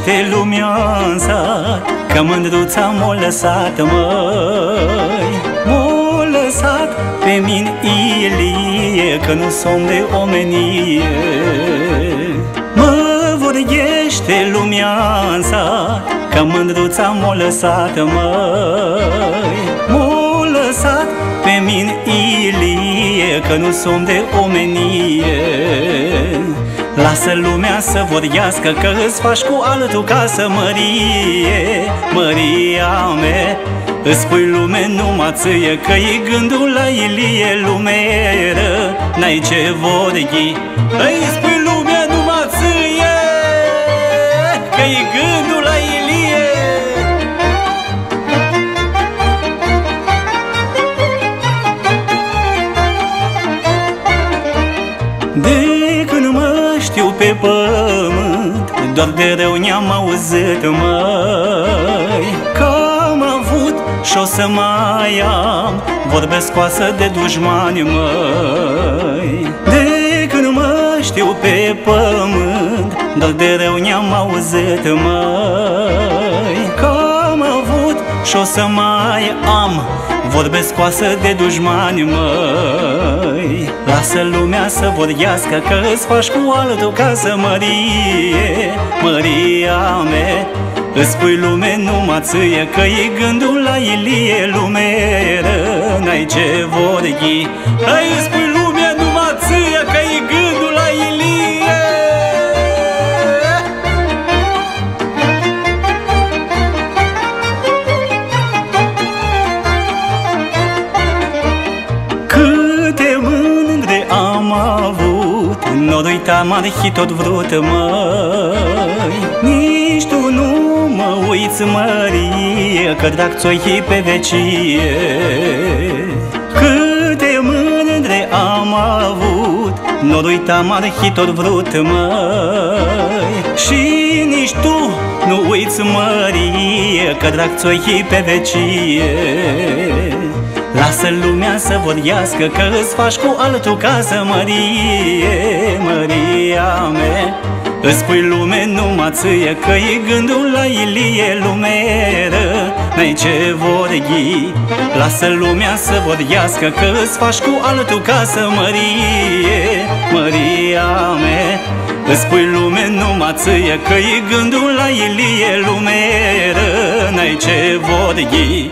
vorbește lumea în sat Că mândruța m-a lăsat, măi. M-a lăsat pe mine Ilie Că nu sunt de omenie. Mă vorbește lumea în sat Că mândruța m-a lăsat, măi. M-a lăsat pe mine Ilie Că nu sunt de omenie Lasă lumea să vorbească Că îți faci cu altul ca să mărie Măria mea. Îți spui lume numai ție Că e gândul la Ilie lumeră N-ai ce vorbi. Îi spui lumea numai ție Că e gândul la Ilie pământ Doar de rău ne-am auzit, măi. Că am avut și o să mai am Vorbesc coasă de dușmani, măi. De când mă știu pe pământ Doar de rău ne-am auzit, măi. Că am avut și o să mai am Vorbesc coasă de dușmani, măi Lasă lumea să vorbească Că îți faci cu altul ca să mărie. Măria mea Îți spui lume numai ție Că e gândul la Ilie lumeră N-ai ce vorbi Hai îți spui avut Noroi tamarhi tot vrut, măi. Nici tu nu mă uiți, mărie Că drag ți pe vecie Câte mândre am avut. Noroi tamarhi tot vrut, măi. Și nici tu nu uiți, mărie Că drag ți pe vecie Lasă lumea să vorbească Că îți faci cu altul ca să mărie Măria mea. Îți spui lume numai ție Că e gândul la Ilie lumeră N-ai ce vorbi Lasă lumea să vorbească Că îți faci cu altul ca să mărie. Măria mea Îți spui lume numai ție Că e gândul la Ilie lumeră N-ai ce vorbi